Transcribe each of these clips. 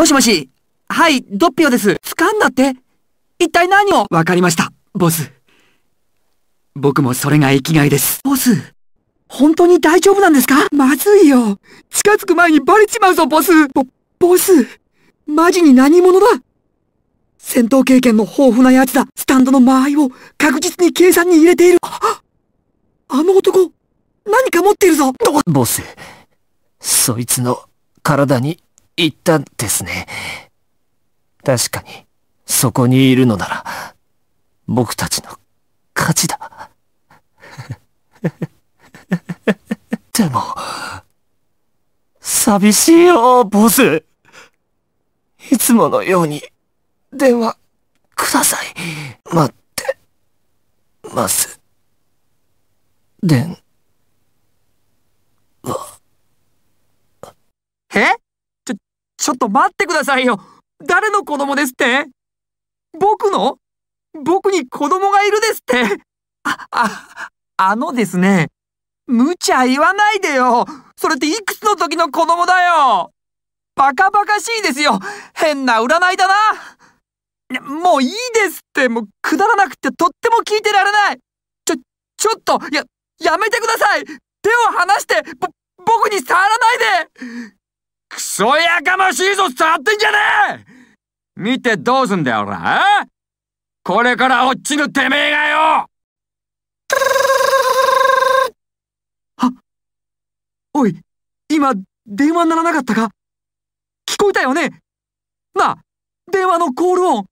もしもし。はい、ドッピオです。掴んだって一体何を？わかりました、ボス。僕もそれが生きがいです。ボス、本当に大丈夫なんですか？まずいよ。近づく前にバレちまうぞ、ボス。ボ、ボス。マジに何者だ？戦闘経験の豊富な奴だ。スタンドの間合いを確実に計算に入れている。あの男、何か持っているぞ。ボス、そいつの体に行ったんですね。確かに、そこにいるのなら、僕たちの勝ちだ。でも、寂しいよ、ボス。いつものように、電話、ください。待って、ます。電、話。えちょ、っと待ってくださいよ。誰の子供ですって？僕の？僕に子供がいるですって？あ、あ、あのですね。無茶言わないでよ。それっていくつの時の子供だよ？バカバカしいですよ。変な占いだな。もういいですって。もうくだらなくてとっても聞いてられない。ちょ、ちょっと、や、やめてください。手を離して、ぼ、僕に触らないで。クソやかましいぞ触ってんじゃねえ！見てどうすんだよ、おら。これから落ちぬてめえがよ！はおい、今、電話鳴らなかったか？聞こえたよね？なあ、電話のコール音。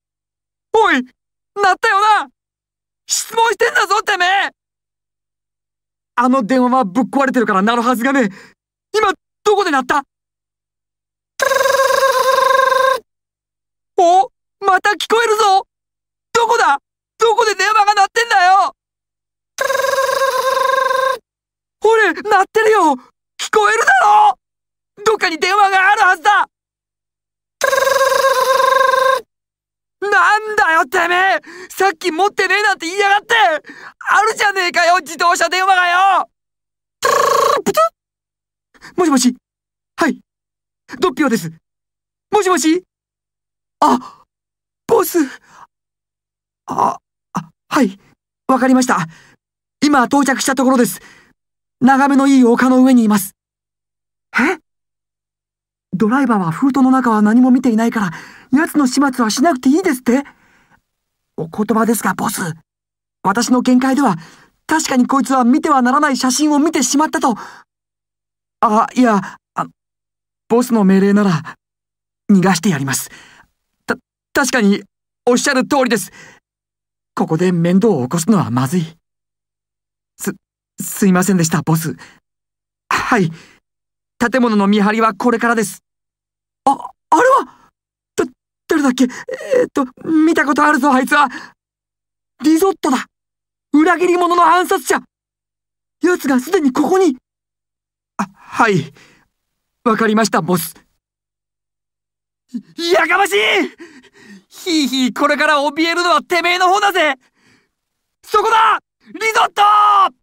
おい、鳴ったよな？質問してんだぞ、てめえ！あの電話はぶっ壊れてるから鳴るはずがねえ。今、どこで鳴った？おまた聞こえるぞ。どこだ？どこで電話が鳴ってんだよ。ほれ、鳴ってるよ。聞こえるだろ。どっかに電話があるはずだ。なんだよてめえ。さっき持ってねえなんて言いやがって。あるじゃねえかよ自動車電話がよ。もしもし。はい。ドッピオですもしもし？あ、ボス。あ、あ、はい。わかりました。今到着したところです。眺めのいい丘の上にいます。え？ドライバーは封筒の中は何も見ていないから、奴の始末はしなくていいですって？お言葉ですが、ボス。私の見解では、確かにこいつは見てはならない写真を見てしまったと。あ、いや、ボスの命令なら、逃がしてやります。た確かに、おっしゃる通りです。ここで面倒を起こすのはまずい。す、すいませんでした、ボス。はい。建物の見張りはこれからです。あ、あれはだ、誰だっけ？えー、っと、見たことあるぞ、あいつは。リゾットだ裏切り者の暗殺者奴がすでにここにあ、はい。わかりました、ボス。やかましい！ひいひいこれから怯えるのはてめえの方だぜ！そこだ！リゾット！